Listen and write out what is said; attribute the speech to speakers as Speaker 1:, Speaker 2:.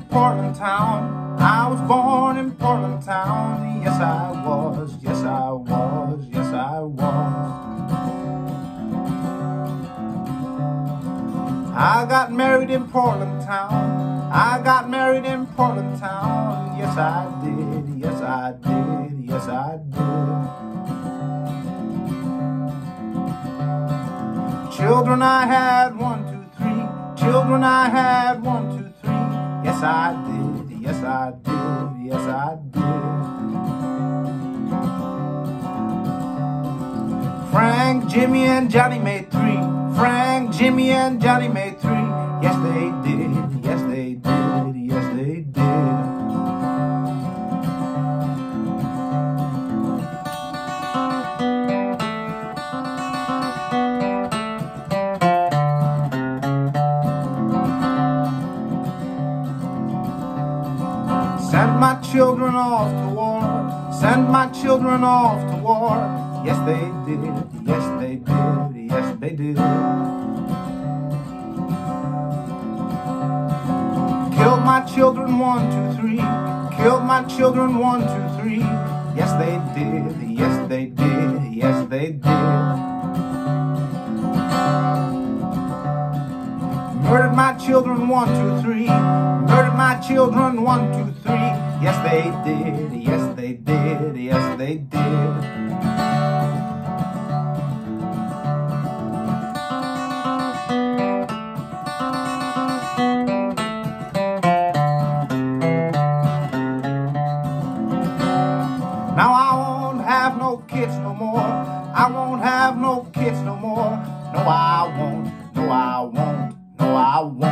Speaker 1: Portland town. I was born in Portland town. Yes, I was. Yes, I was. Yes, I was. I got married in Portland town. I got married in Portland town. Yes, I did. Yes, I did. Yes, I did. Children I had one, two, three. Children I had one, two. Yes, I did. Yes, I did. Yes, I did. Frank, Jimmy, and Johnny made three. Frank, Jimmy, and Johnny made three. Yes, they did. Send my children off to war. Send my children off to war. Yes, they did. Yes, they did. Yes, they did. Killed my children one, two, three. Killed my children one, two, three. Yes, they did. Yes, they did. Yes, they did. Murdered my children, one, two, three. Murdered my children, one, two, three. Yes, they did. Yes, they did. Yes, they did. Now I won't have no kids no more. I won't have no kids no more. No, I won't. No, I won't. Won't.